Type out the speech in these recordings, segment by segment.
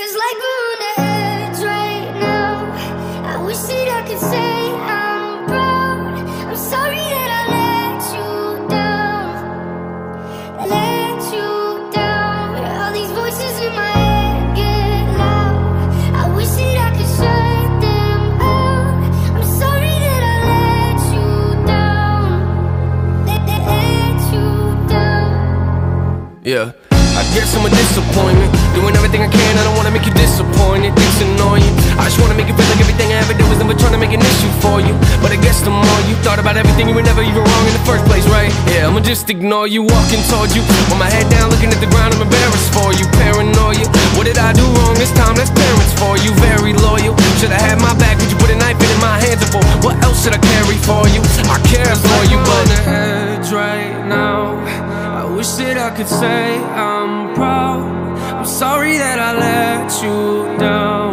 Like we're on the edge right now. I wish that I could say I'm proud. I'm sorry that I let you down. Let you down. All these voices in my head get loud. I wish that I could shut them out. I'm sorry that I let you down. Let, let, let you down. Yeah. I guess I'm a disappointment. Doing everything I can, I don't wanna make you disappointed. It's annoying. I just wanna make it feel like everything I ever did was never trying to make an issue for you. But I guess the more you thought about everything, you were never even wrong in the first place, right? Yeah, I'ma just ignore you, walking towards you. With my head down, looking at the ground, I'm embarrassed for you. Paranoia. What did I do wrong this time? That's parents for you. Very loyal. Should've had my back, but you put could say I'm proud. I'm sorry that I let you down.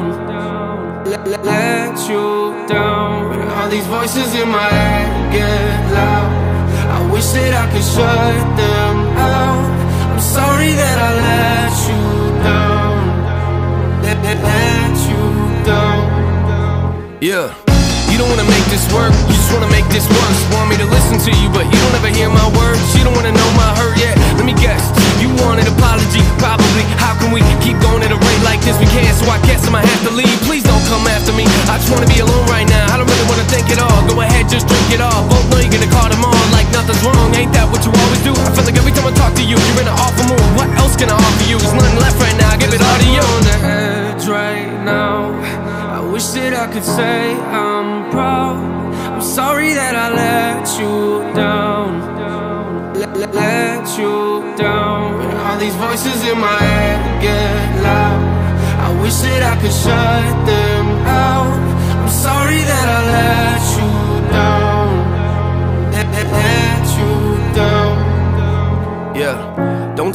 Let, you down. All these voices in my head get loud. I wish that I could shut them out. I'm sorry that I let you down. Let, let, let you down. Yeah. You don't wanna make this work, just worse. Want me to listen to you, but you don't ever hear my words. You don't wanna know my hurt yet. Let me guess, you want an apology, probably. How can we keep going at a rate like this? We can't, so I guess I might have to leave. Please don't come after me. I just wanna be alone right now. I don't really wanna think at all. Go ahead, just drink it all. Both know you're gonna call them on like nothing's wrong. Ain't that what you always do? I feel like every time I talk to you, you're in an awful mood. What else can I offer you? There's nothing left right now. I give it all to you. On the edge right now. I wish that I could say I'm proud. Sorry that I let you down. Let, you down. All these voices in my head get loud. I wish that I could shut them out. I'm sorry that I let you down. Let you down. Yeah.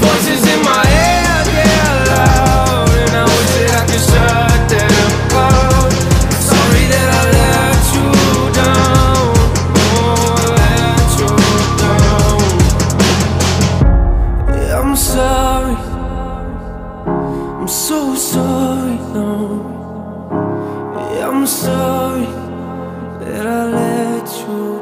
Voices in my head get loud, and I wish that I could shut them out. Sorry that I let you down. Oh, let you down. Yeah, I'm sorry. I'm so sorry, no. Yeah, I'm sorry that I let you